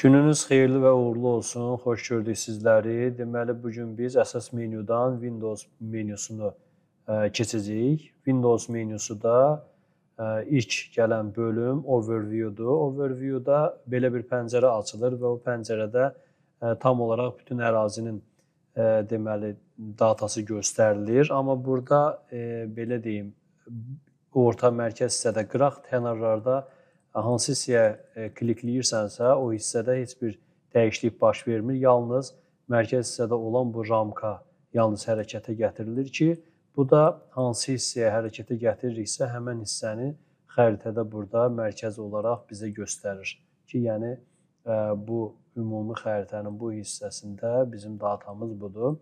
Gününüz xeyirli və uğurlu olsun. Xoş gördük sizləri. Deməli bu gün biz əsas menyudan Windows menyusunu ə, keçəcəyik. Windows menyusu da ə, ilk gələn bölüm overview-dur. Overview-da belə bir pəncərə açılır və o pəncərədə ə, tam olaraq bütün ərazinin deməli datası göstərilir. Amma burada belə deyim, orta mərkəz hissədə qıraq kənarlarda hansı hissəyə klikləyirsənsə, o hissədə heç bir dəyişiklik baş vermir. Yalnız mərkəz hissədə olan bu ramka yalnız hərəkətə gətirilir ki, bu da hansı hissəyə hərəkətə gətiririksə, həmin hissəni xəritədə burada mərkəz olaraq bizə göstərir ki, yəni bu ümumi xəritənin bu hissəsində bizim datamız budur.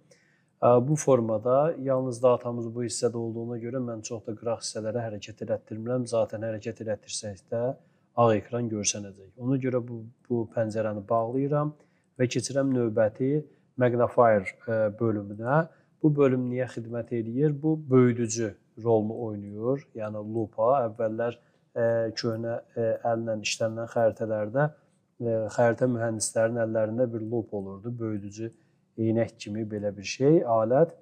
Bu formada yalnız datamız bu hissədə olduğuna görə mən çox da qıraq hissələrə hərəkət elətdirmirəm. Zaten hərəkət elətdirsək də ağ ekran görsənəcək. Ona görə bu, bu pəncərəni bağlayıram və keçirəm növbəti magnifier e, bölümünə. Bu bölüm niyə xidmət eləyir? Bu böyüdücü rolunu oynayır. Yəni lupa əvvəllər e, köhnə e, əllə işlənilən xəritələrdə xəritə mühəndislərinin əllərində bir lup olurdu. Böyüdücü eynək kimi belə bir şey, alət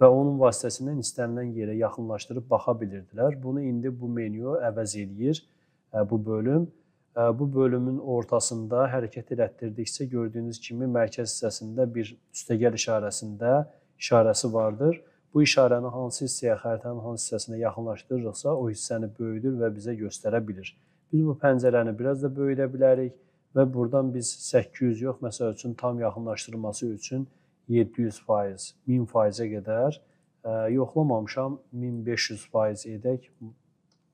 və onun vasitəsilə istənilən yerə yaxınlaşdırıb baxa bilirdilər. Bunu indi bu menyu əvəz eləyir bu bölüm. Bu bölümün ortasında hərəkət elətdirdikcə gördüyünüz kimi mərkəz hissəsində bir üstəgəl işarəsində işarəsi vardır. Bu işarəni hansı hissəyə, xəritənin hansı hissəsinə yaxınlaşdırırıqsa, o hissəni böyüdür və bizə göstərə bilir. Biz bu pəncərəni biraz da böyüdə bilərik və buradan biz 800 yox, məsəl üçün tam yaxınlaşdırılması üçün 700%, 1000%-ə qədər yoxlamamışam, 1500% edək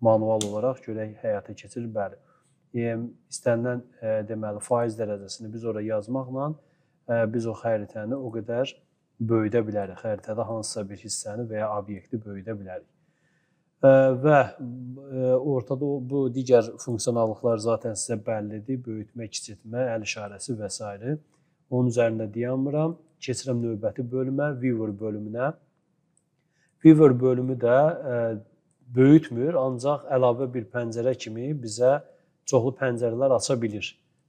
manual olaraq görək həyata keçir. Bəli. E, istənilən e, deməli faiz dərəcəsini biz ora yazmaqla e, biz o xəritəni o qədər böyüdə bilərik. Xəritədə hansısa bir hissəni və ya obyekti böyüdə bilərik. E, və e, ortada bu digər funksionallıqlar zaten sizə bəllidir. Böyütmə, kiçiltmə, əl işarəsi və s. Onun üzərində dayanmıram. Keçirəm növbəti bölümə, Viewer bölümünə. Viewer bölümü də e, böyütmür, ancaq əlavə bir pəncərə kimi bizə çoxlu pəncərələr aça bilir.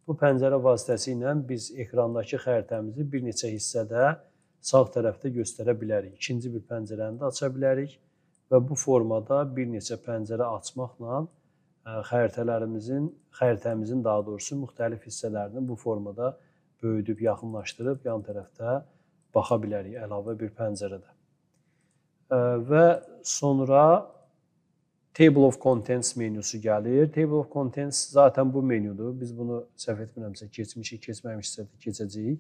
Bu pəncərə vasitəsilə biz ekrandakı xəritəmizi bir neçə hissədə sağ tərəfdə göstərə bilərik. İkinci bir pəncərəni də aça bilərik və bu formada bir neçə pəncərə açmaqla xəritələrimizin, xəritəmizin daha doğrusu müxtəlif hissələrini bu formada böyüdüb yaxınlaşdırıb yan tərəfdə baxa bilərik əlavə bir pəncərədə. Və sonra Table of Contents menyusu gəlir. Table of Contents zaten bu menyudur. Biz bunu səhv etmirəmsə keçmişik, keçməmişsə də keçəcəyik.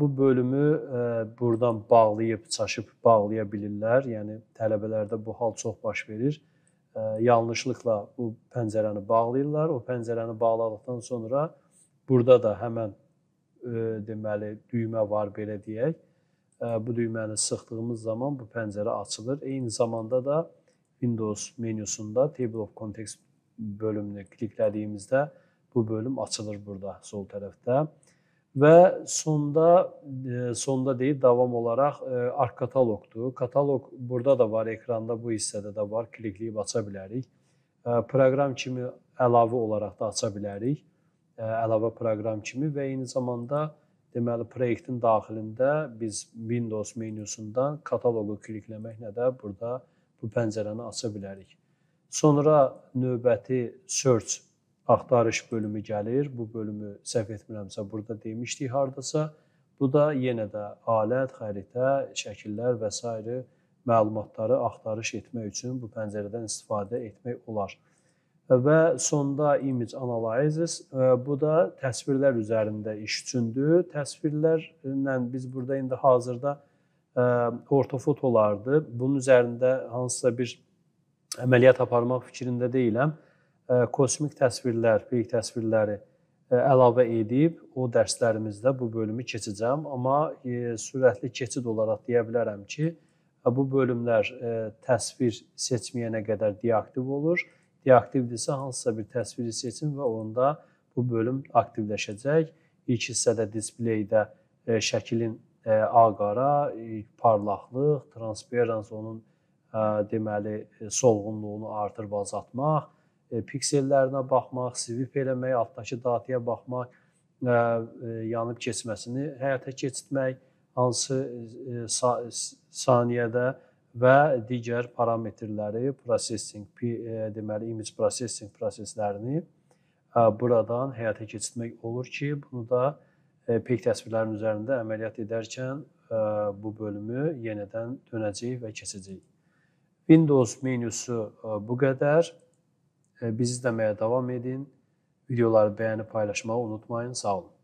Bu bölümü buradan bağlayıb, çaşıb bağlaya bilirlər. Yəni tələbələrdə bu hal çox baş verir. Yanlışlıqla bu pəncərəni bağlayırlar. O pəncərəni bağladıqdan sonra burada da həmən deməli düymə var belə deyək. Bu düyməni sıxdığımız zaman bu pəncərə açılır. Eyni zamanda da Windows menyusunda Table of Context bölümünü kliklədiyimizdə bu bölüm açılır burada sol tərəfdə. Və sonda e, sonda deyil, davam olaraq e, ark kataloqdur. Kataloq burada da var, ekranda bu hissədə də var. Klikləyib aça bilərik. E, proqram kimi əlavə olaraq da aça bilərik. Əlavə proqram kimi və eyni zamanda deməli proyektin daxilində biz Windows menyusundan kataloqu klikləməklə də burada bu pəncərəni aça bilərik. Sonra növbəti search axtarış bölümü gəlir. Bu bölümü səhv etmirəmsə burada demişdik hardasa. Bu da yenə də alət, xəritə, şəkillər və s. məlumatları axtarış etmək üçün bu pəncərədən istifadə etmək olar. Və sonda image analysis, bu da təsvirlər üzərində iş üçündür. Təsvirlərlə biz burada indi hazırda ortofotolardır. Bunun üzərində hansısa bir əməliyyat aparmaq fikrində deyiləm. Kosmik təsvirlər, peyk təsvirləri əlavə edib o dərslərimizdə bu bölümü keçəcəm. Amma sürətli keçid olaraq deyə bilərəm ki, bu bölümlər təsvir seçməyənə qədər deaktiv olur. Deaktivdirsə hansısa bir təsviri seçin və onda bu bölüm aktivləşəcək. İlk hissədə displeydə şəklin ağ-qara, parlaqlıq, transparans onun deməli solğunluğunu artırıb azaltmaq, piksellərinə baxmaq, sweep eləmək, altdakı dataya baxmaq, yanıb keçməsini həyata keçirtmək, hansı saniyədə və digər parametrləri processing, deməli image processing proseslərini buradan həyata keçirtmək olur ki, bunu da peyk təsvirlərin üzərində əməliyyat edərkən ə, bu bölümü yenidən dönəcəyik və keçəcəyik. Windows menyusu ə, bu qədər. Bizi izləməyə davam edin. Videoları bəyənib paylaşmağı unutmayın. Sağ olun.